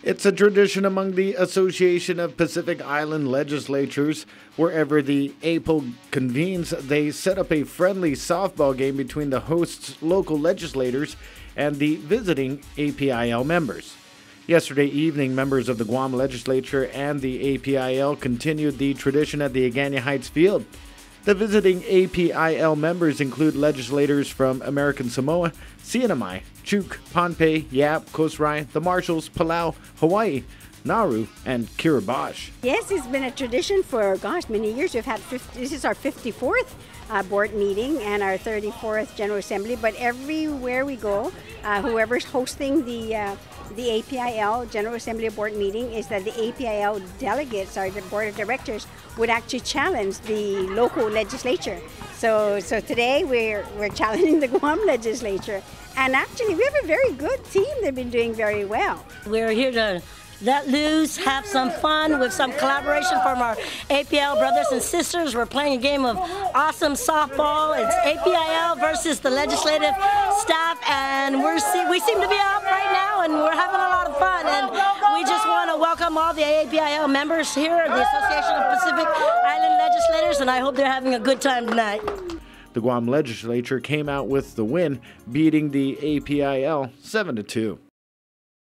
It's a tradition among the Association of Pacific Island Legislatures. Wherever the APO convenes, they set up a friendly softball game between the host's local legislators and the visiting APIL members. Yesterday evening, members of the Guam legislature and the APIL continued the tradition at the Agana Heights Field. The visiting APIL members include legislators from American Samoa, CNMI, Chuuk, Pohnpei, Yap, Kosrae the Marshalls, Palau, Hawaii, Nauru, and Kiribati. Yes, it's been a tradition for, gosh, many years. We've had 50, this is our 54th uh, board meeting and our 34th General Assembly, but everywhere we go, uh, whoever's hosting the uh, the APIL General Assembly Board meeting is that the APIL delegates or the board of directors would actually challenge the local legislature. So, so today we're, we're challenging the Guam legislature. And actually, we have a very good team. They've been doing very well. We're here to let loose, have some fun with some collaboration from our APL brothers and sisters. We're playing a game of awesome softball. It's APIL versus the legislative staff, and we're we seem to be up right now, and we're having a lot of fun. And we just want to welcome all the APIL members here, of the Association of Pacific Island Legislators, and I hope they're having a good time tonight. The Guam legislature came out with the win, beating the APIL 7 to 2.